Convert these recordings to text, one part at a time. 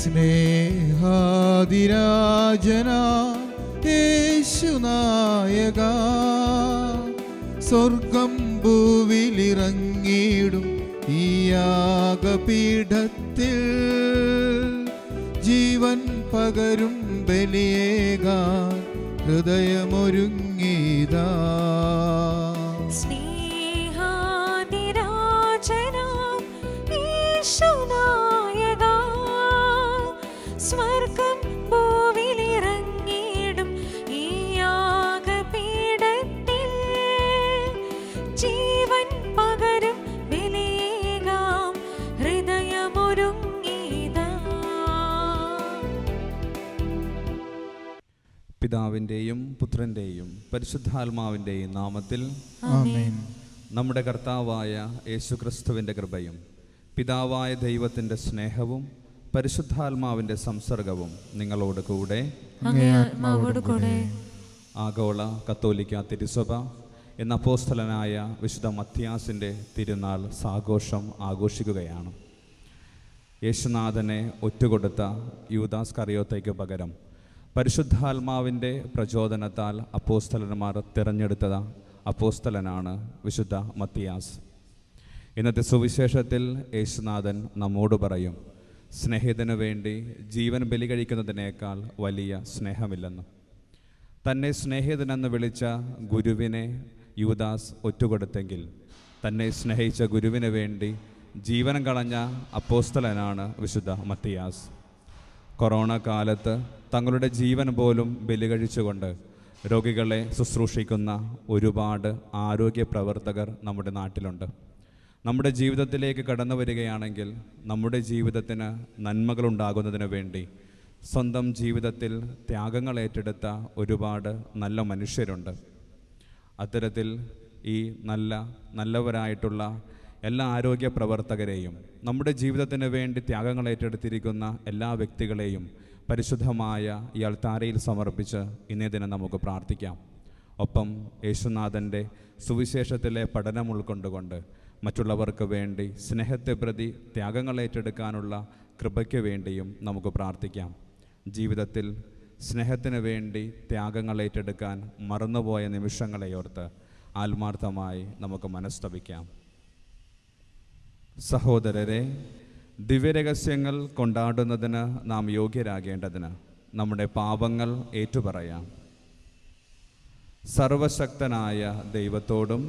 സ്നേഹാതിരാജന യേശുനായക. സ്വർഗം ഭൂവിലിറങ്ങിയിടും ഈ യാഗപീഠത്തിൽ ജീവൻ പകരും ബലിയേകാൻ ഹൃദയമൊരുങ്ങീത സ്നേഹാതിരാജനാം പിതാവിന്റെയും പുത്രന്റെയും പരിശുദ്ധാത്മാവിന്റെയും നാമത്തിൽ നമ്മുടെ കർത്താവായ യേശുക്രിസ്തുവിന്റെ കൃപയും പിതാവായ ദൈവത്തിന്റെ സ്നേഹവും പരിശുദ്ധാത്മാവിന്റെ സംസർഗവും നിങ്ങളോട് കൂടെ. ആഗോള കത്തോലിക്ക തിരുസഭ എന്ന അപ്പോസ്തലനായ വിശുദ്ധ മത്യാസിന്റെ തിരുനാൾ സാഘോഷം ആഘോഷിക്കുകയാണ്. യേശുനാഥനെ ഒറ്റുകൊടുത്ത യൂദാസ് കറിയോത്തേക്ക് പകരം പരിശുദ്ധാത്മാവിന്റെ പ്രചോദനത്താൽ അപ്പോസ്തലന്മാർ തിരഞ്ഞെടുത്തത് അപ്പോസ്തലനാണ് വിശുദ്ധ മത്തിയാസ്. ഇന്നത്തെ സുവിശേഷത്തിൽ യേശുനാഥൻ നമ്മോട് പറയും സ്നേഹിതനു വേണ്ടി ജീവൻ ബലി കഴിക്കുന്നതിനേക്കാൾ വലിയ സ്നേഹമില്ലെന്ന്. തന്നെ സ്നേഹിതനെന്ന് വിളിച്ച ഗുരുവിനെ യുവദാസ് ഒറ്റുകൊടുത്തെങ്കിൽ തന്നെ സ്നേഹിച്ച ഗുരുവിന് വേണ്ടി ജീവൻ കളഞ്ഞ അപ്പോസ്തലനാണ് വിശുദ്ധ മത്തിയാസ്. കൊറോണ കാലത്ത് തങ്ങളുടെ ജീവൻ പോലും ബലികഴിച്ചുകൊണ്ട് രോഗികളെ ശുശ്രൂഷിക്കുന്ന ഒരുപാട് ആരോഗ്യ പ്രവർത്തകർ നമ്മുടെ നാട്ടിലുണ്ട്. നമ്മുടെ ജീവിതത്തിലേക്ക് കടന്നു വരികയാണെങ്കിൽ നമ്മുടെ ജീവിതത്തിന് നന്മകളുണ്ടാകുന്നതിന് വേണ്ടി സ്വന്തം ജീവിതത്തിൽ ത്യാഗങ്ങൾ ഏറ്റെടുത്ത ഒരുപാട് നല്ല മനുഷ്യരുണ്ട്. അത്തരത്തിൽ ഈ നല്ല നല്ലവരായിട്ടുള്ള എല്ലാ ആരോഗ്യ പ്രവർത്തകരെയും നമ്മുടെ ജീവിതത്തിന് വേണ്ടി ത്യാഗങ്ങൾ ഏറ്റെടുത്തിരിക്കുന്ന എല്ലാ വ്യക്തികളെയും പരിശുദ്ധമായ ഈ അൾത്താരയിൽ സമർപ്പിച്ച് ഇന്നേ ദിനം നമുക്ക് പ്രാർത്ഥിക്കാം. ഒപ്പം യേശുനാഥന്റെ സുവിശേഷത്തിലെ പഠനം ഉൾക്കൊണ്ടുകൊണ്ട് മറ്റുള്ളവർക്ക് വേണ്ടി സ്നേഹത്തെ പ്രതി ത്യാഗങ്ങൾ ഏറ്റെടുക്കാനുള്ള കൃപയ്ക്ക് വേണ്ടിയും നമുക്ക് പ്രാർത്ഥിക്കാം. ജീവിതത്തിൽ സ്നേഹത്തിന് വേണ്ടി ത്യാഗങ്ങൾ ഏറ്റെടുക്കാൻ മറന്നുപോയ നിമിഷങ്ങളെ ഓർത്ത് ആത്മാർത്ഥമായി നമുക്ക് മനസ്തപിക്കാം. സഹോദരരെ ദിവ്യരഹസ്യങ്ങൾ കൊണ്ടാടുന്നതിന് നാം യോഗ്യരാകേണ്ടതിന് നമ്മുടെ പാപങ്ങൾ ഏറ്റുപറയാം. സർവശക്തനായ ദൈവത്തോടും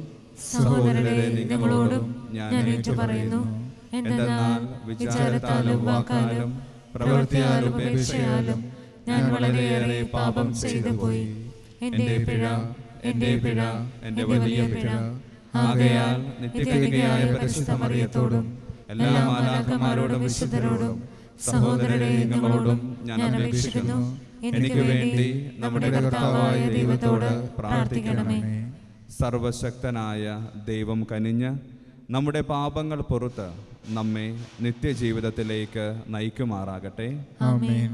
സഹോദരരെ നിങ്ങളോടും ഞാൻ ഏറ്റുപറയുന്നു. എന്തെന്നാൽ വിചാരത്താലും വാക്കാലും പ്രവൃത്തിയാലും ഉപേക്ഷയാലും ഞാൻ വളരെയേറെ പാപം ചെയ്തു പോയി എന്റെ പിഴ എന്റെ പിഴ എന്റെ വലിയ പിഴ. ആകയാൽ നിത്യകന്യകയായ പരിശുദ്ധ മറിയത്തോടും എല്ലാ മാലാഖമാരോടും വിശുദ്ധരോടും സഹോദരരെ നിങ്ങളോടും ഞാൻ അപേക്ഷിക്കുന്നു. എനിക്ക് വേണ്ടി നമ്മുടെ കർത്താവായ ദൈവത്തോട് പ്രാർത്ഥിക്കണമേ. സർവശക്തനായ ദൈവം കനിഞ്ഞ് നമ്മുടെ പാപങ്ങൾ പുറത്ത് നമ്മെ നിത്യജീവിതത്തിലേക്ക് നയിക്കുമാറാകട്ടെ. ആമേൻ.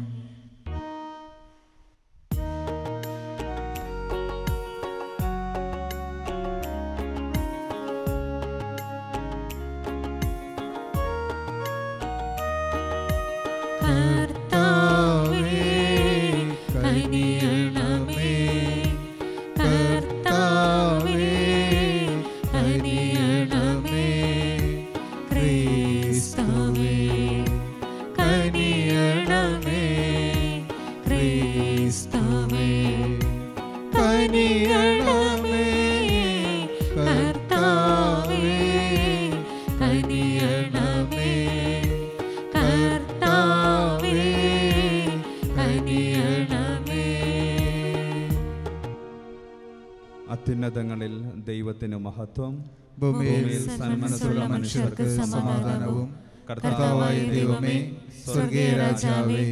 അത്യുന്നതങ്ങളിൽ ദൈവത്തിന് മഹത്വം ഭൂമിയിൽ സന്മനസ്സുള്ള മനുഷ്യർക്ക് സമാധാനവും കർത്താവായ ദൈവമേ സ്വർഗീയ രാജാവേ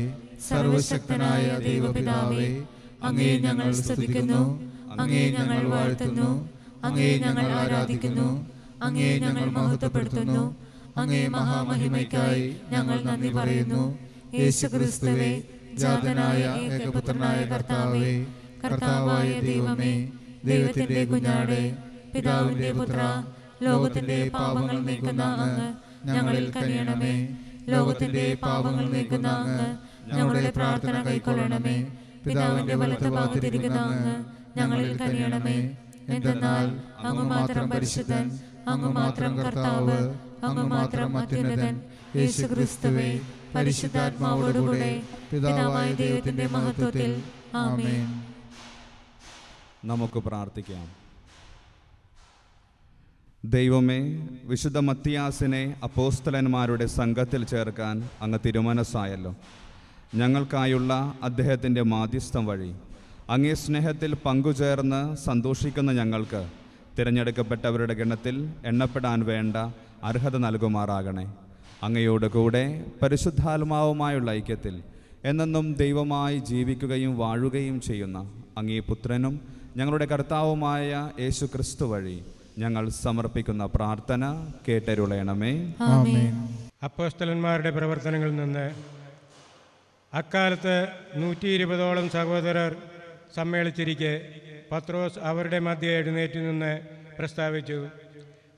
സർവശക്തനായ ദൈവപിതാവേ അങ്ങേ ഞങ്ങൾ സ്തുതിക്കുന്നു അങ്ങേ ഞങ്ങൾ വാഴ്ത്തുന്നു. അങ്ങേ ഞങ്ങൾ ആരാധിക്കുന്നു. അങ്ങേ ഞങ്ങൾ മഹത്വപ്പെടുത്തുന്നു. അങ്ങേ മഹാമഹിമയ്ക്കായി ഞങ്ങൾ നന്ദി പറയുന്നു. യേശുക്രിസ്തുവേ ജാതനായ ഏകപുത്രനായ കർത്താവേ കർത്താവായ ദൈവമേ ദൈവത്തിന്റെ കുഞ്ഞാടെ പിതാവിന്റെ പുത്ര ലോകത്തിന്റെ പാപങ്ങൾ നീക്കുന്ന അങ്ങ് ഞങ്ങളിൽ കനിയണമേ. ലോകത്തിന്റെ പാപങ്ങൾ നീക്കുന്ന അങ്ങ് ഞങ്ങളുടെ പ്രാർത്ഥന കൈക്കൊള്ളണമേ. പിതാവിന്റെ വലത്ത് ഭാഗത്തിരിക്കുന്ന അങ്ങ് ഞങ്ങളിൽ കനിയണമേ. എന്തെന്നാൽ അങ്ങ് മാത്രം പരിശുദ്ധൻ അങ്ങ് മാത്രം കർത്താവ് അങ്ങ് മാത്രം അത്യുന്നതൻ യേശു ക്രിസ്തുവേ പരിശുദ്ധാത്മാവോടുകൂടെ പിതാവായ ദൈവത്തിന്റെ മഹത്വത്തിൽ. ആമേൻ. നമുക്ക് പ്രാർത്ഥിക്കാം. ദൈവമേ വിശുദ്ധ മത്തിയാസിനെ അപ്പോസ്തലന്മാരുടെ സംഘത്തിൽ ചേർക്കാൻ അങ്ങ് തിരുമനസ്സായല്ലോ. ഞങ്ങൾക്കായുള്ള അദ്ദേഹത്തിന്റെ മാധ്യസ്ഥം വഴി അങ്ങേ സ്നേഹത്തിൽ പങ്കുചേർന്ന് സന്തോഷിക്കുന്ന ഞങ്ങൾക്ക് തിരഞ്ഞെടുക്കപ്പെട്ടവരുടെ ഗണത്തിൽ എണ്ണപ്പെടാൻ വേണ്ട അർഹത നൽകുമാറാകണേ. അങ്ങയോട് കൂടെ പരിശുദ്ധാത്മാവുമായുള്ള ഐക്യത്തിൽ എന്നെന്നും ദൈവമായി ജീവിക്കുകയും വാഴുകയും ചെയ്യുന്ന അങ്ങേ പുത്രനും ഞങ്ങളുടെ കർത്താവുമായ യേശു ക്രിസ്തു വഴി ഞങ്ങൾ സമർപ്പിക്കുന്ന പ്രാർത്ഥന കേട്ടരുളയണമേ ആമേൻ. അപ്പോസ്തലന്മാരുടെ പ്രവർത്തനങ്ങളിൽ നിന്ന് അക്കാലത്ത് നൂറ്റി ഇരുപതോളം സഹോദരർ സമ്മേളിച്ചിരിക്കെ പത്രോസ് അവരുടെ മധ്യ എഴുന്നേറ്റ് നിന്ന് പ്രസ്താവിച്ചു.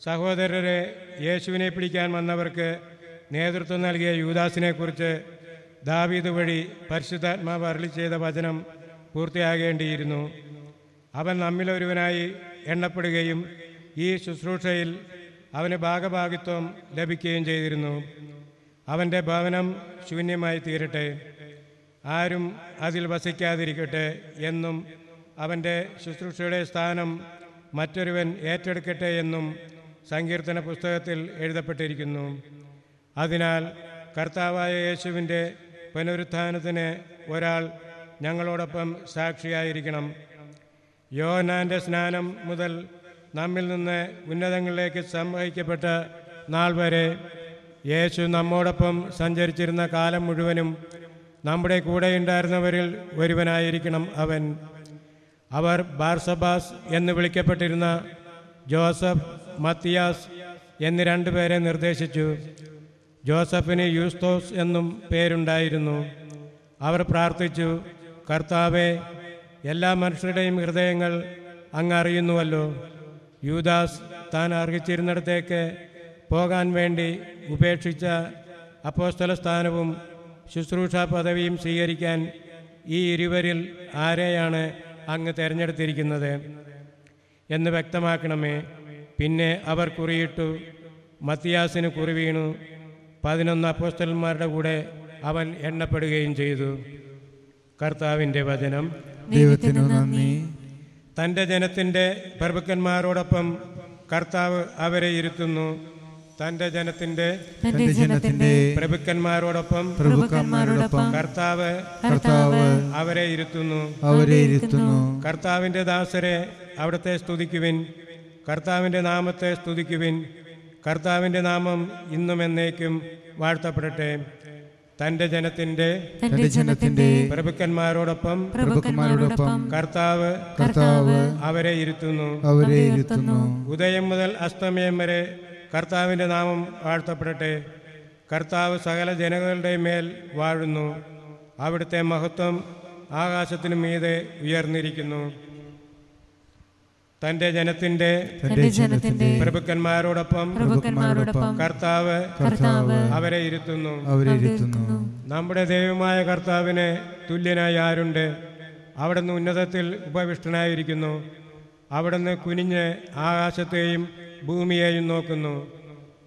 സഹോദരരെ യേശുവിനെ പിടിക്കാൻ വന്നവർക്ക് നേതൃത്വം നൽകിയ യൂദാസിനെക്കുറിച്ച് ദാവീദ് വഴി പരിശുദ്ധാത്മാവ് അരളി ചെയ്ത വചനം പൂർത്തിയാകേണ്ടിയിരുന്നു. അവൻ നമ്മിലൊരുവനായി എണ്ണപ്പെടുകയും ഈ ശുശ്രൂഷയിൽ അവന് ഭാഗഭാഗിത്വം ലഭിക്കുകയും ചെയ്തിരുന്നു. അവന്റെ ഭവനം ശൂന്യമായി തീരട്ടെ. ആരും അതിൽ വസിക്കാതിരിക്കട്ടെ എന്നും അവന്റെ ശുശ്രൂഷയുടെ സ്ഥാനം മറ്റൊരുവൻ ഏറ്റെടുക്കട്ടെ എന്നും സങ്കീർത്തന പുസ്തകത്തിൽ എഴുതപ്പെട്ടിരിക്കുന്നു. അതിനാൽ കർത്താവായ യേശുവിന്റെ പുനരുത്ഥാനത്തിന് ഒരാൾ ഞങ്ങളോടൊപ്പം സാക്ഷിയായിരിക്കണം. യോഹനാന്റെ സ്നാനം മുതൽ നമ്മിൽ നിന്ന് ഉന്നതങ്ങളിലേക്ക് സംവഹിക്കപ്പെട്ട നാൾ വരെ യേശു നമ്മോടൊപ്പം സഞ്ചരിച്ചിരുന്ന കാലം മുഴുവനും നമ്മുടെ കൂടെ ഉണ്ടായിരുന്നവരിൽ ഒരുവനായിരിക്കണം അവൻ. അവർ ബാർസബാസ് എന്ന് വിളിക്കപ്പെട്ടിരുന്ന ജോസഫ് മത്തിയാസ് എന്നീ രണ്ടുപേരെ നിർദ്ദേശിച്ചു. ജോസഫിന് യൂസ്തോസ് എന്നും പേരുണ്ടായിരുന്നു. അവർ പ്രാർത്ഥിച്ചു കർത്താവെ എല്ലാ മനുഷ്യരുടെയും ഹൃദയങ്ങൾ അങ്ങ് അറിയുന്നുവല്ലോ. യൂദാസ് താൻ അർഹിച്ചിരുന്നിടത്തേക്ക് പോകാൻ വേണ്ടി ഉപേക്ഷിച്ച അപ്പോസ്തല സ്ഥാനവും ശുശ്രൂഷ പദവിയും സ്വീകരിക്കാൻ ഈ ഇരുവരിൽ ആരെയാണ് അങ്ങ് തിരഞ്ഞെടുത്തിരിക്കുന്നത് എന്ന് വ്യക്തമാക്കണമേ. പിന്നെ അവർ കുറിയിട്ടു മത്തിയാസിന് കുറി വീണു പതിനൊന്ന് അപ്പോസ്തലന്മാരുടെ കൂടെ അവൻ എണ്ണപ്പെടുകയും ചെയ്തു. കർത്താവിന്റെ വചനം. ദൈവത്തിനു നന്ദി. തന്റെ ജനത്തിന്റെ പ്രഭുക്കന്മാരോടൊപ്പം കർത്താവ് അവരെ ഇരുത്തുന്നു. തന്റെ ജനത്തിന്റെ തന്റെ ജനത്തിന്റെ പ്രഭുക്കന്മാരോടൊപ്പം പ്രഭുക്കന്മാരോടൊപ്പം കർത്താവ് കർത്താവ് അവരെ ഇരുത്തുന്നു. അവരെ ഇരുത്തുന്നു. കർത്താവിന്റെ ദാസരെ അവിടുത്തെ സ്തുതിക്കുവിൻ. കർത്താവിന്റെ നാമത്തെ സ്തുതിക്കുവിൻ. കർത്താവിന്റെ നാമം ഇന്നും എന്നേക്കും വാഴ്ത്തപ്പെടട്ടെ. തന്റെ ജനത്തിന്റെ തന്റെ ജനത്തിന്റെ പ്രഭുക്കന്മാരോടൊപ്പം പ്രഭുക്കന്മാരോടൊപ്പം കർത്താവ് കർത്താവ് അവരെ ഇരുത്തുന്നു. അവരെ ഇരുത്തുന്നു. ഉദയം മുതൽ അസ്തമയം വരെ കർത്താവിന്റെ നാമം വാഴ്ത്തപ്പെടട്ടെ കർത്താവ് സകല ജനങ്ങളുടെ മേൽ വാഴുന്നു. അവിടുത്തെ മഹത്വം ആകാശത്തിന് മീതെ ഉയർന്നിരിക്കുന്നു. തന്റെ ജനത്തിന്റെ തന്റെ ജനത്തിന്റെ പ്രഭുക്കന്മാരോടൊപ്പം കർത്താവ് കർത്താവ് അവരെ ഇരുത്തുന്നു. അവരെ ഇരുത്തുന്നു. നമ്മുടെ ദൈവമായ കർത്താവിനെ തുല്യനായി ആരുണ്ട്? അവിടുന്ന് ഉന്നതത്തിൽ ഉപവിഷ്ടനായിരിക്കുന്നു. അവിടുന്ന് കുനിഞ്ഞ് ആകാശത്തെയും ഭൂമിയെയും നോക്കുന്നു.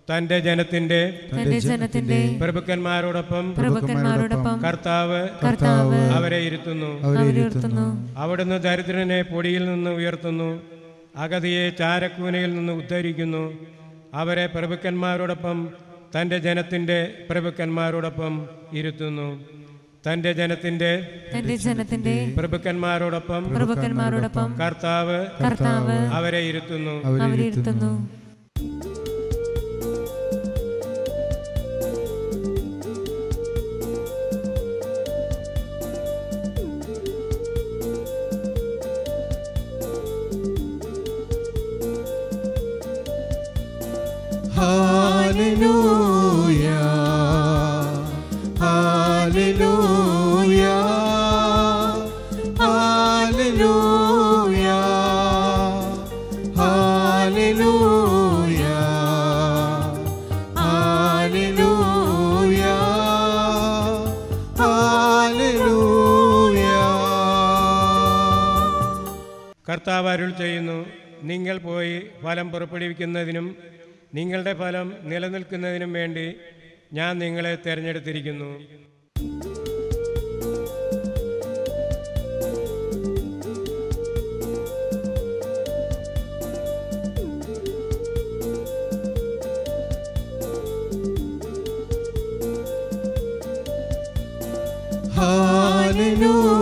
തന്റെ ജനത്തിന്റെ തന്റെ ജനത്തിന്റെ പ്രഭുക്കന്മാരോടൊപ്പം പ്രഭുക്കന്മാരോടൊപ്പം കർത്താവ് കർത്താവ് അവരെ ഇരുത്തുന്നു. അവരെ ഇരുത്തുന്നു. അവിടുന്ന് ദരിദ്രനെ പൊടിയിൽ നിന്ന് ഉയർത്തുന്നു. അഗതിയെ ചാരക്കൂനയിൽ നിന്ന് ഉദ്ധരിക്കുന്നു. അവരെ പ്രഭുക്കന്മാരോടൊപ്പം തന്റെ ജനത്തിന്റെ പ്രഭുക്കന്മാരോടൊപ്പം ഇരുത്തുന്നു. തന്റെ ജനത്തിന്റെ തന്റെ ജനത്തിന്റെ പ്രഭുക്കന്മാരോടൊപ്പം പ്രഭുക്കന്മാരോടൊപ്പം കർത്താവ് കർത്താവ് അവരെ ഇരുത്തുന്നു. അവരെ ഇരുത്തുന്നു. കർത്താവ് അരുൾ ചെയ്യുന്നു. നിങ്ങൾ പോയി ഫലം പുറപ്പെടുവിക്കുന്നതിനും നിങ്ങളുടെ ഫലം നിലനിൽക്കുന്നതിനും വേണ്ടി ഞാൻ നിങ്ങളെ തിരഞ്ഞെടുത്തിരിക്കുന്നു. Hallelujah.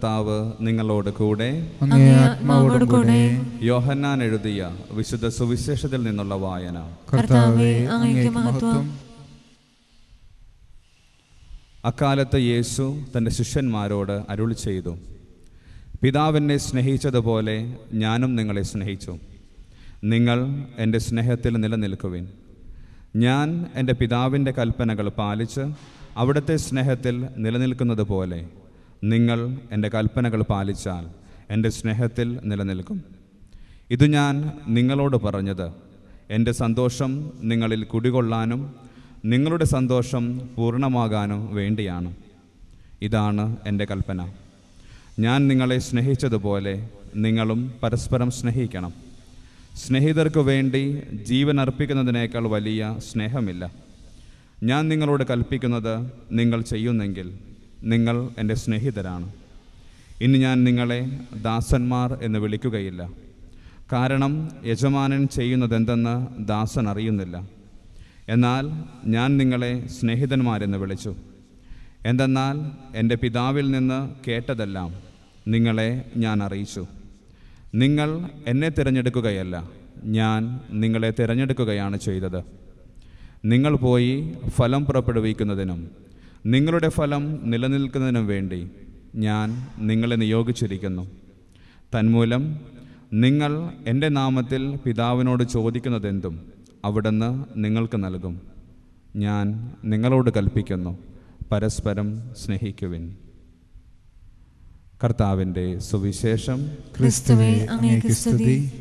കർത്താവ് നിങ്ങളോട് കൂടെ. യോഹന്നാൻ എഴുതിയ വിശുദ്ധ സുവിശേഷത്തിൽ നിന്നുള്ള വായന. കർത്താവെ അങ്ങേക്ക് മഹത്വം. അക്കാലത്ത് യേശു തന്റെ ശിഷ്യന്മാരോട് അരുളി ചെയ്തു. പിതാവിനെ സ്നേഹിച്ചതുപോലെ ഞാനും നിങ്ങളെ സ്നേഹിച്ചു. നിങ്ങൾ എന്റെ സ്നേഹത്തിൽ നിലനിൽക്കുവിൻ. ഞാൻ എന്റെ പിതാവിന്റെ കൽപ്പനകൾ പാലിച്ച് അവിടുത്തെ സ്നേഹത്തിൽ നിലനിൽക്കുന്നത് പോലെ നിങ്ങൾ എന്റെ കൽപ്പനകൾ പാലിച്ചാൽ എന്റെ സ്നേഹത്തിൽ നിലനിൽക്കും. ഇത് ഞാൻ നിങ്ങളോട് പറഞ്ഞത്. എന്റെ സന്തോഷം നിങ്ങളിൽ കുടികൊള്ളാനും നിങ്ങളുടെ സന്തോഷം പൂർണമാകാനും വേണ്ടിയാണ്. ഇതാണ് എന്റെ കൽപ്പന. ഞാൻ നിങ്ങളെ സ്നേഹിച്ചതുപോലെ നിങ്ങളും പരസ്പരം സ്നേഹിക്കണം. സ്നേഹിതർക്ക് വേണ്ടി ജീവൻ അർപ്പിക്കുന്നതിനേക്കാൾ വലിയ സ്നേഹമില്ല. ഞാൻ നിങ്ങളോട് കൽപ്പിക്കുന്നത് നിങ്ങൾ ചെയ്യുന്നെങ്കിൽ നിങ്ങൾ എന്റെ സ്നേഹിതരാണ്. ഇനി ഞാൻ നിങ്ങളെ ദാസന്മാർ എന്ന് വിളിക്കുകയില്ല. കാരണം യജമാനൻ ചെയ്യുന്നതെന്തെന്ന് ദാസൻ അറിയുന്നില്ല. എന്നാൽ ഞാൻ നിങ്ങളെ സ്നേഹിതന്മാരെന്ന് വിളിച്ചു. എന്തെന്നാൽ എന്റെ പിതാവിൽ നിന്ന് കേട്ടതെല്ലാം നിങ്ങളെ ഞാൻ അറിയിച്ചു. നിങ്ങൾ എന്നെ തിരഞ്ഞെടുക്കുകയല്ല ഞാൻ നിങ്ങളെ തിരഞ്ഞെടുക്കുകയാണ് ചെയ്തത്. നിങ്ങൾ പോയി ഫലം പുറപ്പെടുവിക്കുന്നതിനും നിങ്ങളുടെ ഫലം നിലനിൽക്കുന്നതിനും വേണ്ടി ഞാൻ നിങ്ങളെ നിയോഗിച്ചിരിക്കുന്നു. തന്മൂലം നിങ്ങൾ എന്റെ നാമത്തിൽ പിതാവിനോട് ചോദിക്കുന്നതെന്തും അവിടുന്ന് നിങ്ങൾക്ക് നൽകും. ഞാൻ നിങ്ങളോട് കൽപ്പിക്കുന്നു പരസ്പരം സ്നേഹിക്കുവിൻ. കർത്താവിന്റെ സുവിശേഷം. ക്രിസ്തുവേ അങ്ങേക്ക് സ്തുതി.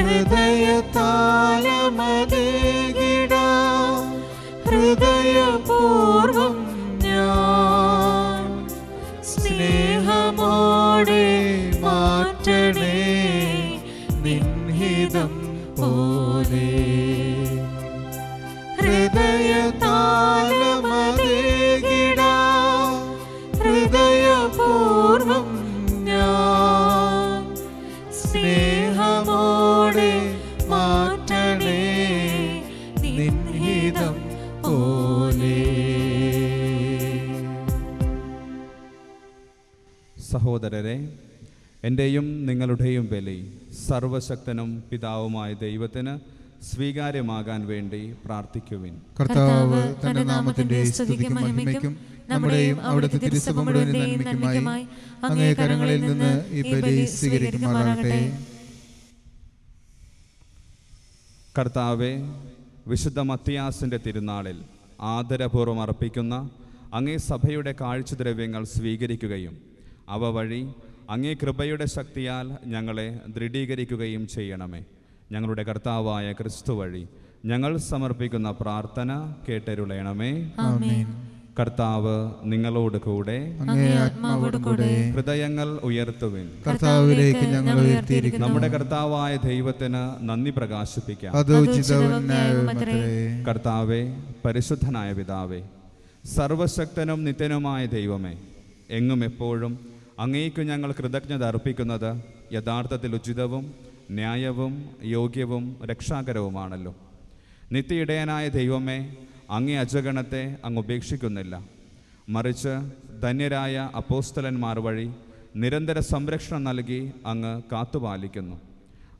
ഹൃദയതാലമതേകിട ഹൃദയപൂർവം എന്റെയും നിങ്ങളുടെയും ബലി സർവശക്തനും പിതാവുമായ ദൈവത്തിന് സ്വീകാര്യമാകാൻ വേണ്ടി പ്രാർത്ഥിക്കുവിൻ. കർത്താവ് തന്റെ നാമത്തിന്റെ സ്തുതിക്കും മഹിമയ്ക്കും നമ്മുടെയും അവിടുത്തെ തിരുസഭ മുഴുവൻ നന്മയ്ക്കുമായി അങ്ങേ കരങ്ങളിൽ നിന്ന് ഈ ബലി സ്വീകരിക്കുമാറാകട്ടെ. കർത്താവെ വിശുദ്ധ മത്തിയാസിന്റെ തിരുനാളിൽ ആദരപൂർവം അർപ്പിക്കുന്ന അങ്ങേ സഭയുടെ കാഴ്ചദ്രവ്യങ്ങൾ സ്വീകരിക്കുകയും അവ വഴി അങ്ങേ കൃപയുടെ ശക്തിയാൽ ഞങ്ങളെ ദൃഢീകരിക്കുകയും ചെയ്യണമേ. ഞങ്ങളുടെ കർത്താവായ ക്രിസ്തു വഴി ഞങ്ങൾ സമർപ്പിക്കുന്ന പ്രാർത്ഥന കേട്ടരുളയണമേ ആമേൻ. കർത്താവ് നിങ്ങളോട് കൂടെ ഹൃദയങ്ങൾ ഉയർത്തുവിൻ. കർത്താവിലേക്ക് ഞങ്ങൾ ഉയർത്തിയിരിക്കുന്നു. നമ്മുടെ കർത്താവായ ദൈവത്തിന് നന്ദി പ്രകാശിപ്പിക്കാം. അത് കർത്താവെ പരിശുദ്ധനായ പിതാവേ സർവശക്തനും നിത്യനുമായ ദൈവമേ എങ്ങും എപ്പോഴും അങ്ങേക്കു ഞങ്ങൾ കൃതജ്ഞത അർപ്പിക്കുന്നത് യഥാർത്ഥത്തിൽ ഉചിതവും ന്യായവും യോഗ്യവും രക്ഷാകരവുമാണല്ലോ. നിത്യയിടയനായ ദൈവമേ അങ്ങേ അജഗണത്തെ അങ്ങ് ഉപേക്ഷിക്കുന്നില്ല. മറിച്ച് ധന്യരായ അപ്പോസ്തലന്മാർ വഴി നിരന്തര സംരക്ഷണം നൽകി അങ്ങ് കാത്തുപാലിക്കുന്നു.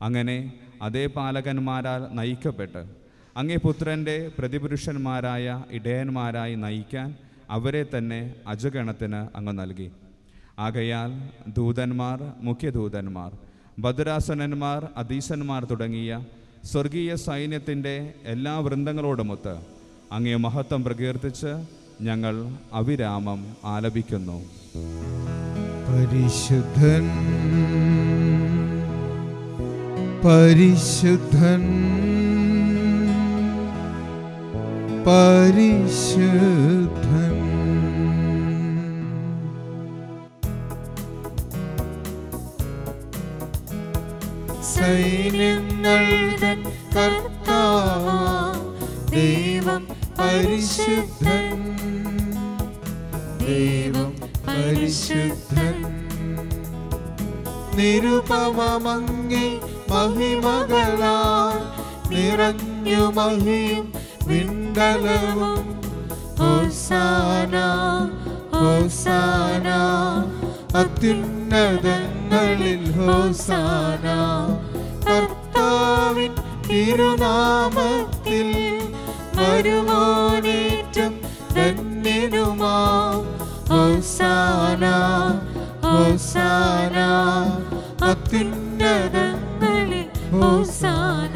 അങ്ങനെ അതേ പാലകന്മാരാൽ നയിക്കപ്പെട്ട് അങ്ങേ പുത്രന്റെ പ്രതിപുരുഷന്മാരായ ഇടയന്മാരായി നയിക്കാൻ അവരെ തന്നെ അജഗണത്തിന് അങ്ങ് നൽകി. ആകയാൽ ദൂതന്മാർ മുഖ്യദൂതന്മാർ ഭദ്രാസനന്മാർ അധീശന്മാർ തുടങ്ങിയ സ്വർഗീയ സൈന്യത്തിന്റെ എല്ലാ വൃന്ദങ്ങളോടുമൊത്ത് അങ്ങേ മഹത്വം പ്രകീർത്തിച്ച് ഞങ്ങൾ അവിരാമം ആലപിക്കുന്നു. പരിശുദ്ധൻ പരിശുദ്ധൻ പരിശുദ്ധൻ. സൈന്യങ്ങൾ കർത്താവാം. ദൈവം പരിശുദ്ധൻ. ദൈവം പരിശുദ്ധൻ. നിരുപമങ്ങി മഹിമകളാൽ നിറഞ്ഞു മഹിയും വിണ്ടലവും. ഹോസാന ഹോസാന. അത്യുന്നതങ്ങളിൽ ഹോസാന. തിരുനാമത്തിൽ വരുമോനേറ്റം ധന്യനുമാ ഹോസാന ഹോസാന അത്യുന്നതങ്ങളിൽ ഹോസാന.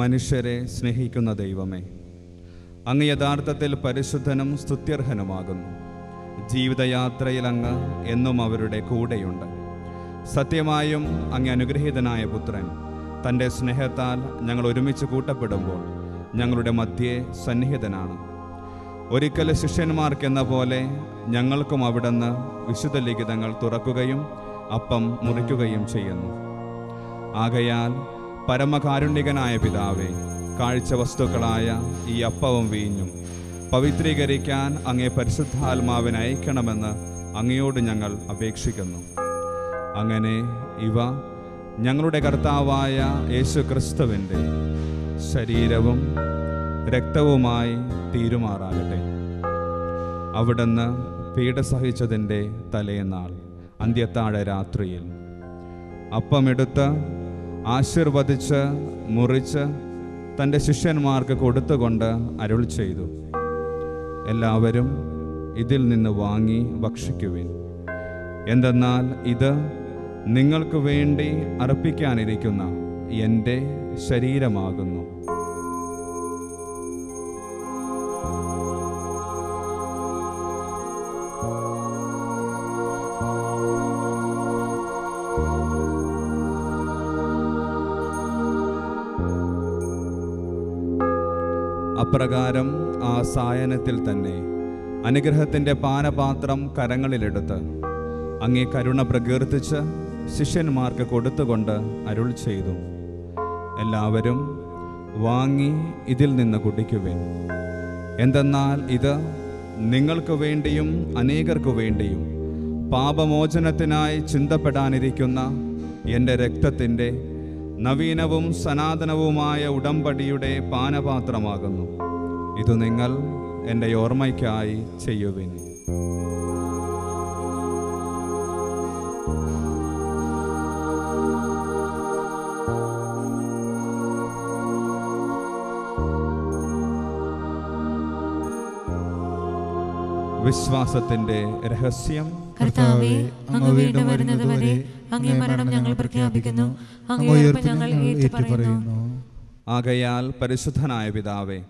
മനുഷ്യരെ സ്നേഹിക്കുന്ന ദൈവമേ അങ്ങ് യഥാർത്ഥത്തിൽ പരിശുദ്ധനും സ്തുത്യർഹനുമാകുന്നു. ജീവിതയാത്രയിൽ അങ്ങ് എന്നും അവരുടെ കൂടെയുണ്ട്. സത്യമായും അങ്ങ് അനുഗ്രഹീതനായ പുത്രൻ തന്റെ സ്നേഹത്താൽ ഞങ്ങൾ ഒരുമിച്ച് കൂട്ടപ്പെടുമ്പോൾ ഞങ്ങളുടെ മധ്യേ സന്നിഹിതനാണ്. ഒരിക്കൽ ശിഷ്യന്മാർക്കെന്ന പോലെ ഞങ്ങൾക്കും അവിടുന്ന് വിശുദ്ധ ലിഖിതങ്ങൾ തുറക്കുകയും അപ്പം മുറിക്കുകയും ചെയ്യുന്നു. ആകയാൽ പരമകാരുണ്യകനായ പിതാവെ കാഴ്ച വസ്തുക്കളായ ഈ അപ്പവും വീഞ്ഞും പവിത്രീകരിക്കാൻ അങ്ങേ പരിശുദ്ധാത്മാവിനെ അയക്കണമെന്ന് അങ്ങയോട് ഞങ്ങൾ അപേക്ഷിക്കുന്നു. അങ്ങനെ ഇവ ഞങ്ങളുടെ കർത്താവായ യേശു ക്രിസ്തുവിന്റെ ശരീരവും രക്തവുമായി തീരുമാറാകട്ടെ. അവിടുന്ന് പീഡ സഹിച്ചതിന്റെ തലേനാൾ അന്ത്യത്താഴ രാത്രിയിൽ. അപ്പമെടുത്ത് ആശീർവദിച്ച് മുറിച്ച് തന്റെ ശിഷ്യന്മാർക്ക് കൊടുത്തുകൊണ്ട് അരുൾ ചെയ്തു. എല്ലാവരും ഇതിൽ നിന്ന് വാങ്ങി ഭക്ഷിക്കുവിൻ. എന്തെന്നാൽ ഇത് നിങ്ങൾക്ക് വേണ്ടി അർപ്പിക്കാനിരിക്കുന്ന എന്റെ ശരീരമാകുന്നു. അപ്രകാരം ആ സായനത്തിൽ തന്നെ. അനുഗ്രഹത്തിന്റെ പാനപാത്രം കരങ്ങളിലെടുത്ത് അങ്ങേ കരുണ പ്രകീർത്തിച്ച് ശിഷ്യന്മാർക്ക് കൊടുത്തുകൊണ്ട് അരുൾ ചെയ്തു. എല്ലാവരും വാങ്ങി ഇതിൽ നിന്ന് കുടിക്കുവിൻ. എന്തെന്നാൽ ഇത് നിങ്ങൾക്ക് വേണ്ടിയും അനേകർക്കു വേണ്ടിയും പാപമോചനത്തിനായി ചിന്തപ്പെടാനിരിക്കുന്ന എന്റെ രക്തത്തിന്റെ നവീനവും സനാതനവുമായ ഉടമ്പടിയുടെ പാനപാത്രമാകുന്നു. ഇത് നിങ്ങൾ എന്റെ ഓർമ്മയ്ക്കായി ചെയ്യുവിൻ. വിശ്വാസത്തിന്റെ രഹസ്യം. കർത്താവേ അങ്ങ് വീണ്ടും വരുന്നത് വരെ അങ്ങേ മരണം ഞങ്ങൾ പ്രഖ്യാപിക്കുന്നു. അങ്ങേ ഞങ്ങൾ ഏറ്റുപറയുന്നു. ആകയാൽ പരിശുദ്ധനായ പിതാവേ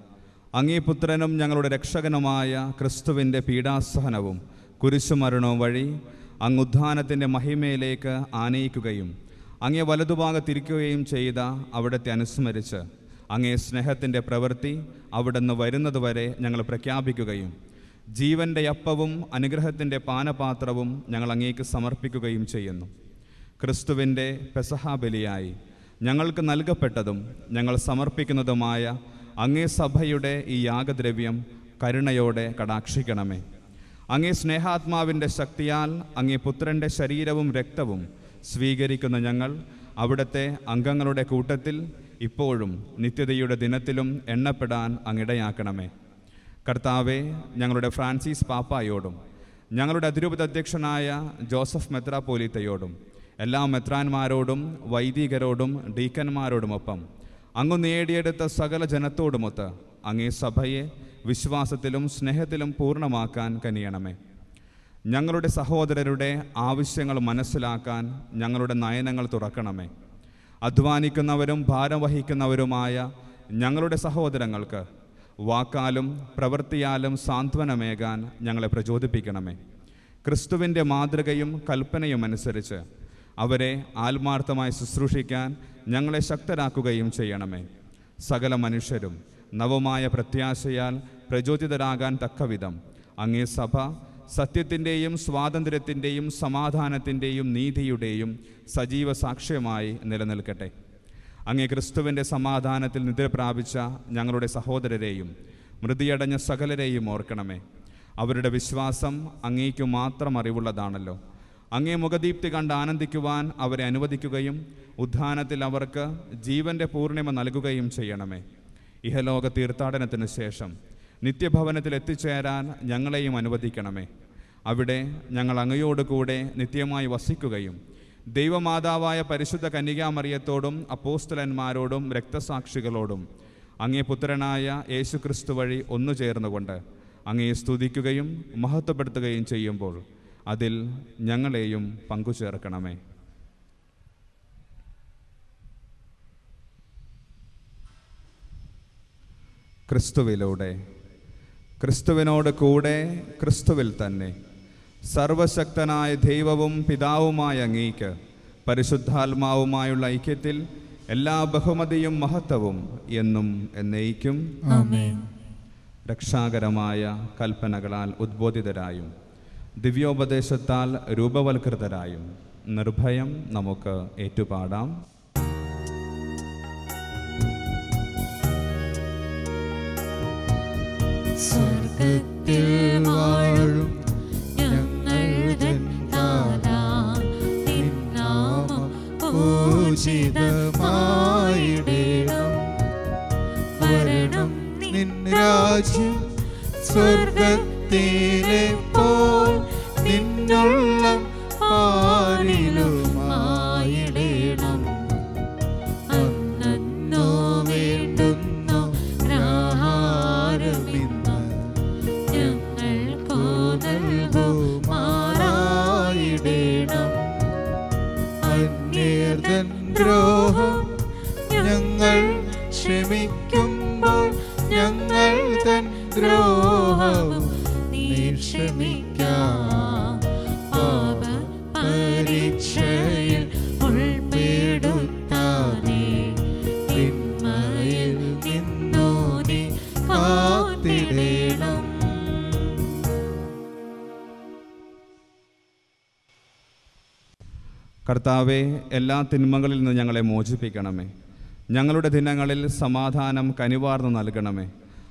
അങ്ങേ പുത്രനും ഞങ്ങളുടെ രക്ഷകനുമായ ക്രിസ്തുവിന്റെ പീഡാസഹനവും കുരിശുമരണവും വഴി അങ്ങ് ഉദ്ധാനത്തിന്റെ മഹിമയിലേക്ക് ആനയിക്കുകയും അങ്ങേ വലതുഭാഗത്തിരിക്കുകയും ചെയ്ത അവിടത്തെ അനുസ്മരിച്ച് അങ്ങേ സ്നേഹത്തിന്റെ പ്രവൃത്തി അവിടുന്ന് വരുന്നതുവരെ ഞങ്ങൾ പ്രഖ്യാപിക്കുകയും ജീവന്റെ അപ്പവും അനുഗ്രഹത്തിന്റെ പാനപാത്രവും ഞങ്ങൾ അങ്ങേക്ക് സമർപ്പിക്കുകയും ചെയ്യുന്നു. ക്രിസ്തുവിന്റെ പെസഹാബലിയായി ഞങ്ങൾക്ക് നൽകപ്പെട്ടതും ഞങ്ങൾ സമർപ്പിക്കുന്നതുമായ അങ്ങേ സഭയുടെ ഈ യാഗദ്രവ്യം കരുണയോടെ കടാക്ഷിക്കണമേ. അങ്ങേ സ്നേഹാത്മാവിന്റെ ശക്തിയാൽ അങ്ങേ പുത്രന്റെ ശരീരവും രക്തവും സ്വീകരിക്കുന്ന ഞങ്ങൾ അവിടുത്തെ അംഗങ്ങളുടെ കൂട്ടത്തിൽ ഇപ്പോഴും നിത്യതയുടെ ദിനത്തിലും എണ്ണപ്പെടാൻ അങ്ങിടയാക്കണമേ. കർത്താവെ ഞങ്ങളുടെ ഫ്രാൻസിസ് പാപ്പായോടും ഞങ്ങളുടെ അതിരൂപത അധ്യക്ഷനായ ജോസഫ് മെത്രാപോലീത്തയോടും എല്ലാ മെത്രാന്മാരോടും വൈദികരോടും ഡീക്കന്മാരോടുമൊപ്പം അങ്ങ് നേടിയെടുത്ത സകല ജനത്തോടുമൊത്ത് അങ്ങേ സഭയെ വിശ്വാസത്തിലും സ്നേഹത്തിലും പൂർണമാക്കാൻ കനിയണമേ. ഞങ്ങളുടെ സഹോദരരുടെ ആവശ്യങ്ങൾ മനസ്സിലാക്കാൻ ഞങ്ങളുടെ നയനങ്ങൾ തുറക്കണമേ. അധ്വാനിക്കുന്നവരും ഭാരം വഹിക്കുന്നവരുമായ ഞങ്ങളുടെ സഹോദരങ്ങൾക്ക് വാക്കാലും പ്രവൃത്തിയാലും സാന്ത്വനമേകാൻ ഞങ്ങളെ പ്രചോദിപ്പിക്കണമേ. ക്രിസ്തുവിന്റെ മാതൃകയും കൽപ്പനയും അനുസരിച്ച് അവരെ ആത്മാർത്ഥമായി ശുശ്രൂഷിക്കാൻ ഞങ്ങളെ ശക്തരാക്കുകയും ചെയ്യണമേ. സകല മനുഷ്യരും നവമായ പ്രത്യാശയാൽ പ്രചോദിതരാകാൻ തക്കവിധം. അങ്ങേ സഭ സത്യത്തിന്റെയും സ്വാതന്ത്ര്യത്തിന്റെയും സമാധാനത്തിന്റെയും നീതിയുടെയും സജീവ സാക്ഷ്യമായി നിലനിൽക്കട്ടെ. അങ്ങേ ക്രിസ്തുവിന്റെ സമാധാനത്തിൽ നിദ്ര പ്രാപിച്ച ഞങ്ങളുടെ സഹോദരരെയും മൃതിയടഞ്ഞ സകലരെയും ഓർക്കണമേ. അവരുടെ വിശ്വാസം അങ്ങേക്കു മാത്രം അറിവുള്ളതാണല്ലോ. അങ്ങേ മുഖദീപ്തി കണ്ട് ആനന്ദിക്കുവാൻ അവരെ അനുവദിക്കുകയും ഉദ്ധാനത്തിൽ അവർക്ക് ജീവന്റെ പൂർണിമ നൽകുകയും ചെയ്യണമേ. ഇഹലോക തീർത്ഥാടനത്തിന് ശേഷം നിത്യഭവനത്തിൽ എത്തിച്ചേരാൻ ഞങ്ങളെയും അനുവദിക്കണമേ. അവിടെ ഞങ്ങൾ അങ്ങയോട് കൂടെ നിത്യമായി വസിക്കുകയും ദൈവമാതാവായ പരിശുദ്ധ കന്യകാമറിയത്തോടും അപ്പോസ്തലന്മാരോടും രക്തസാക്ഷികളോടും അങ്ങേ പുത്രനായ യേശുക്രിസ്തു വഴി ഒന്നു ചേർന്നുകൊണ്ട് അങ്ങയെ സ്തുതിക്കുകയും മഹത്വപ്പെടുത്തുകയും ചെയ്യുമ്പോൾ അതിൽ ഞങ്ങളെയും പങ്കുചേർക്കണമേ. ക്രിസ്തുവിലൂടെ ക്രിസ്തുവിനോട് കൂടെ ക്രിസ്തുവിൽ തന്നെ. സർവശക്തനായ ദൈവവും പിതാവുമായ അങ്ങേക്ക് പരിശുദ്ധാത്മാവുമായുള്ള ഐക്യത്തിൽ എല്ലാ ബഹുമതിയും മഹത്വവും എന്നും എന്നേക്കും. രക്ഷാകരമായ കൽപ്പനകളാൽ ഉദ്ബോധിതരായും. ദിവ്യോപദേശത്താൽ രൂപവൽകൃതരായും നിർഭയം നമുക്ക് ഏറ്റുപാടാം സ്വർഗത്തിൽ വാഴും. വരണം നിൻ രാജ്യം സ്വർഗത്തിലെ നിന്നുള്ള കർത്താവെ എല്ലാ തിന്മകളിൽ നിന്ന് ഞങ്ങളെ മോചിപ്പിക്കണമേ. ഞങ്ങളുടെ ദിനങ്ങളിൽ സമാധാനം കനിവാർന്ന് നൽകണമേ.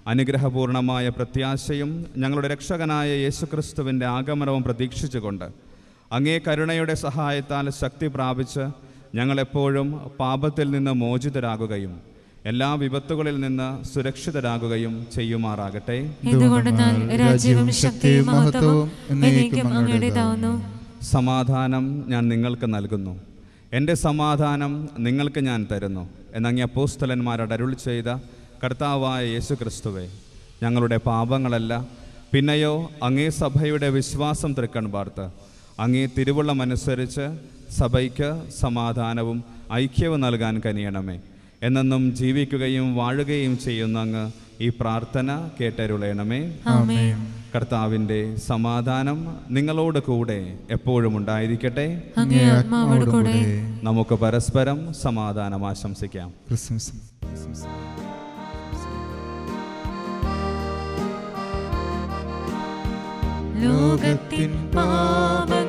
അനുഗ്രഹപൂർണമായ പ്രത്യാശയും ഞങ്ങളുടെ രക്ഷകനായ യേശുക്രിസ്തുവിന്റെ ആഗമനവും പ്രതീക്ഷിച്ചുകൊണ്ട് അങ്ങേ കരുണയുടെ സഹായത്താൽ ശക്തി പ്രാപിച്ച് ഞങ്ങളെപ്പോഴും പാപത്തിൽ നിന്ന് മോചിതരാകുകയും എല്ലാ വിപത്തുകളിൽ നിന്ന് സുരക്ഷിതരാകുകയും ചെയ്യുമാറാകട്ടെ. രാജ്യവും ശക്തിയും മഹത്വവും അങ്ങയുടേതാവുന്നു സമാധാനം ഞാൻ നിങ്ങൾക്ക് നൽകുന്നു. എന്റെ സമാധാനം നിങ്ങൾക്ക് ഞാൻ തരുന്നു. എന്നങ്ങിയ അപ്പോസ്തലന്മാരോട് അരുൾ ചെയ്ത കർത്താവായ യേശു ക്രിസ്തുവെ ഞങ്ങളുടെ പാപങ്ങളല്ല. പിന്നെയോ അങ്ങേ സഭയുടെ വിശ്വാസം തൃക്കൺ പാർത്ത്. അങ്ങേ തിരുവുള്ളമനുസരിച്ച് സഭയ്ക്ക് സമാധാനവും ഐക്യവും നൽകാൻ കനിയണമേ. എന്നെന്നും ജീവിക്കുകയും വാഴുകയും ചെയ്യുന്ന അങ്ങ് ഈ പ്രാർത്ഥന കേട്ടരുളയണമേ ആമേൻ. കർത്താവിന്റെ സമാധാനം നിങ്ങളോട് കൂടെ എപ്പോഴും ഉണ്ടായിരിക്കട്ടെ. അങ്ങേ ആത്മാവോട് നമുക്ക് പരസ്പരം സമാധാനം ആശംസിക്കാം. ക്രിസ്മസ് ലോകത്തിൻ പാപങ്ങൾ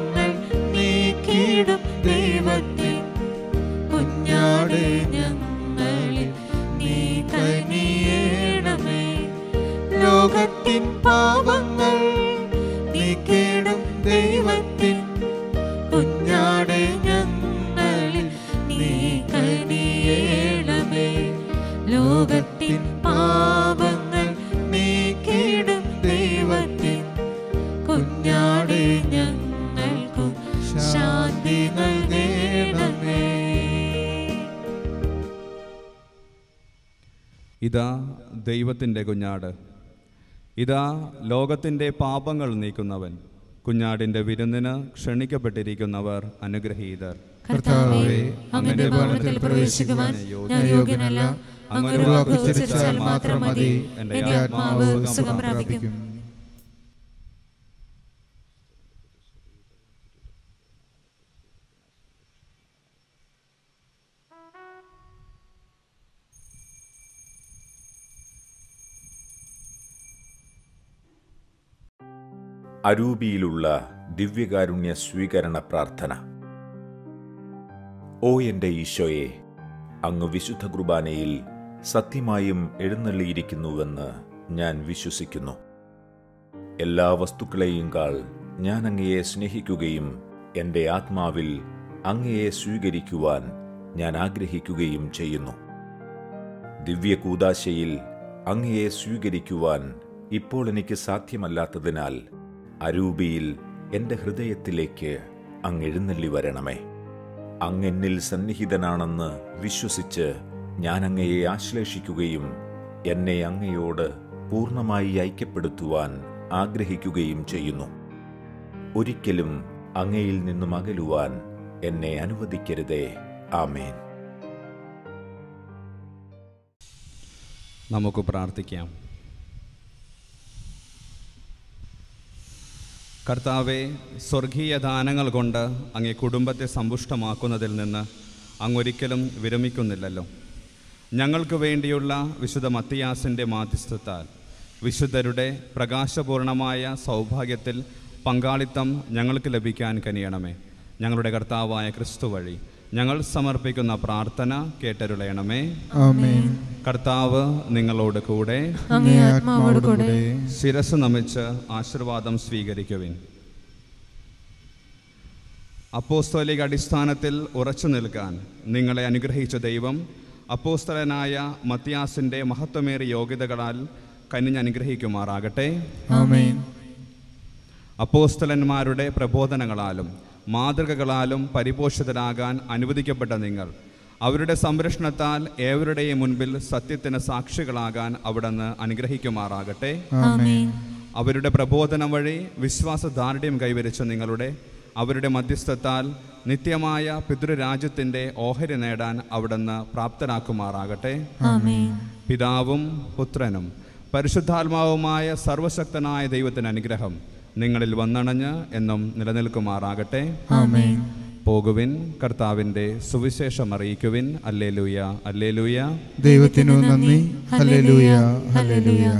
ദൈവത്തിന്റെ കുഞ്ഞാട്. ഇതാ ലോകത്തിന്റെ പാപങ്ങൾ നീക്കുന്നവൻ. കുഞ്ഞാടിന്റെ വിരുന്നിന് ക്ഷണിക്കപ്പെട്ടിരിക്കുന്നവർ അനുഗ്രഹീതർ. കർത്താവേ അങ്ങയുടെ ഭവനത്തിൽ പ്രവേശിക്കുവാൻ ഞാൻ യോഗ്യനല്ല. അങ്ങൊരു മാത്രം മതി. എന്റെ ആത്മാവ് സുഖം പ്രാപിക്കും. അരൂപിയിലുള്ള ദിവ്യകാരുണ്യ സ്വീകരണ പ്രാർത്ഥന. ഓ എന്റെ ഈശോയെ അങ്ങ് വിശുദ്ധ കുർബാനയിൽ സത്യമായും എഴുന്നള്ളിയിരിക്കുന്നുവെന്ന് ഞാൻ വിശ്വസിക്കുന്നു. എല്ലാ വസ്തുക്കളെയും കാൾ ഞാൻ അങ്ങയെ സ്നേഹിക്കുകയും എന്റെ ആത്മാവിൽ അങ്ങയെ സ്വീകരിക്കുവാൻ ഞാൻ ആഗ്രഹിക്കുകയും ചെയ്യുന്നു. ദിവ്യകൂദാശയിൽ അങ്ങയെ സ്വീകരിക്കുവാൻ ഇപ്പോൾ എനിക്ക് സാധ്യമല്ലാത്തതിനാൽ അരൂപിയിൽ എന്റെ ഹൃദയത്തിലേക്ക് അങ്ങെഴുന്നള്ളി വരണമേ. അങ്ങെന്നിൽ സന്നിഹിതനാണെന്ന് വിശ്വസിച്ച് ഞാൻ അങ്ങയെ ആശ്ലേഷിക്കുകയും എന്നെ അങ്ങയോട് പൂർണമായി ഐക്യപ്പെടുത്തുവാൻ ആഗ്രഹിക്കുകയും ചെയ്യുന്നു. ഒരിക്കലും അങ്ങയിൽ നിന്നും അകലുവാൻ എന്നെ അനുവദിക്കരുതേ. ആമേൻ. നമുക്ക് പ്രാർത്ഥിക്കാം. കർത്താവെ സ്വർഗീയ ദാനങ്ങൾ കൊണ്ട് അങ്ങേ കുടുംബത്തെ സമ്പുഷ്ടമാക്കുന്നതിൽ നിന്ന് അങ്ങൊരിക്കലും വിരമിക്കുന്നില്ലല്ലോ. ഞങ്ങൾക്ക് വേണ്ടിയുള്ള വിശുദ്ധ മത്തിയാസിന്റെ മാധ്യസ്ഥത്താൽ വിശുദ്ധരുടെ പ്രകാശപൂർണമായ സൗഭാഗ്യത്തിൽ പങ്കാളിത്തം ഞങ്ങൾക്ക് ലഭിക്കാൻ കനിയണമേ. ഞങ്ങളുടെ കർത്താവായ ക്രിസ്തു വഴി ഞങ്ങൾ സമർപ്പിക്കുന്ന പ്രാർത്ഥന കേട്ടരുളയണമേ. കർത്താവ് നിങ്ങളോട് കൂടെ. ശിരസ് നമിച്ച് ആശീർവാദം സ്വീകരിക്കുവിൻ. അപ്പോസ്തോലിക അടിസ്ഥാനത്തിൽ ഉറച്ചു നിൽക്കാൻ നിങ്ങളെ അനുഗ്രഹിച്ച ദൈവം അപ്പോസ്തലനായ മത്യാസിന്റെ മഹത്വമേറിയ യോഗ്യതകളാൽ കനിഞ്ഞ് അനുഗ്രഹിക്കുമാറാകട്ടെ. ആമേൻ. അപ്പോസ്തലന്മാരുടെ പ്രബോധനങ്ങളാലും മാതൃകകളാലും പരിപോഷിതരാകാൻ അനുവദിക്കപ്പെട്ട നിങ്ങൾ. അവരുടെ സംരക്ഷണത്താൽ ഏവരുടെയും മുൻപിൽ സത്യത്തിന് സാക്ഷികളാകാൻ അവിടുന്ന് അനുഗ്രഹിക്കുമാറാകട്ടെ. അവരുടെ പ്രബോധനം വഴി വിശ്വാസദാർഢ്യം കൈവരിച്ച നിങ്ങളുടെ അവരുടെ മധ്യസ്ഥത്താൽ നിത്യമായ പിതൃരാജ്യത്തിന്റെ ഓഹരി നേടാൻ അവിടുന്ന് പ്രാപ്തരാക്കുമാറാകട്ടെ. പിതാവും പുത്രനും പരിശുദ്ധാത്മാവുമായ സർവശക്തനായ ദൈവത്തിന് അനുഗ്രഹം നിങ്ങളിൽ വന്നണഞ്ഞ് എന്നും നിലനിൽക്കുമാറാകട്ടെ. പോകുവിൻ കർത്താവിന്റെ സുവിശേഷം അറിയിക്കുവിൻ. അല്ലേലൂയ അല്ലേലൂയ. ദൈവത്തിനു നന്ദി. ഹല്ലേലൂയ ഹല്ലേലൂയ.